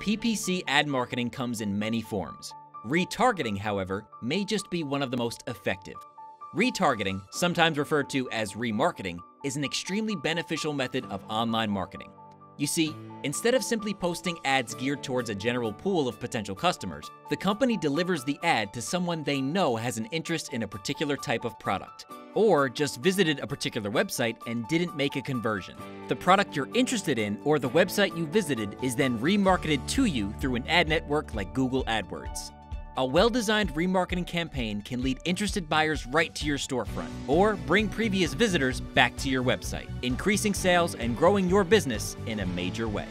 PPC ad marketing comes in many forms. Retargeting, however, may just be one of the most effective. Retargeting, sometimes referred to as remarketing, is an extremely beneficial method of online marketing. You see, instead of simply posting ads geared towards a general pool of potential customers, the company delivers the ad to someone they know has an interest in a particular type of product, or just visited a particular website and didn't make a conversion. The product you're interested in or the website you visited is then remarketed to you through an ad network like Google AdWords. A well designed remarketing campaign can lead interested buyers right to your storefront or bring previous visitors back to your website, increasing sales and growing your business in a major way.